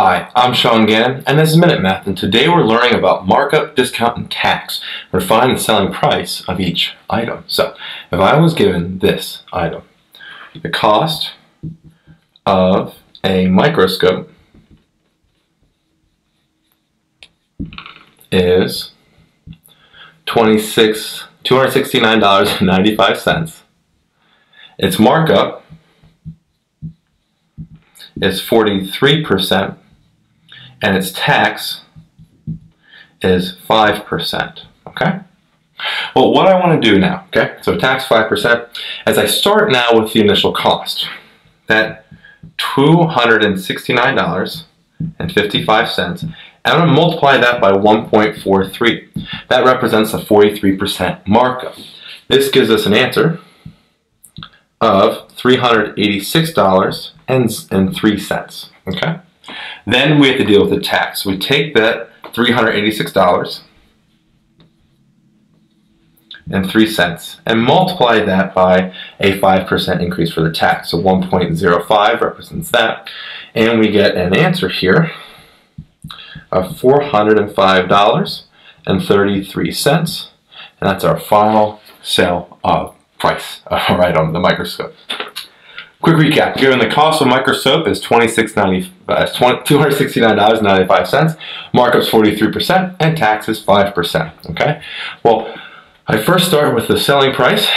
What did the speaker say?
Hi, I'm Sean Gannon, and this is Minute Math, and today we're learning about markup, discount, and tax. We're finding the selling price of each item. So, if I was given this item, the cost of a microscope is 26, $269.95. Its markup is 43%, and its tax is 5%, okay? Well, what I want to do now, okay, so tax 5%, as I start now with the initial cost, that $269.55, and I'm going to multiply that by 1.43. That represents a 43% markup. This gives us an answer of $386.03. Okay? Then we have to deal with the tax. We take that $386 and 3 cents and multiply that by a 5% increase for the tax. So 1.05 represents that. And we get an answer here of $405.33. And that's our final sale of price right on the microscope. Quick recap, given the cost of microscope is $269.95, uh, markup's 43%, and tax is 5%, okay? Well, I first start with the selling price,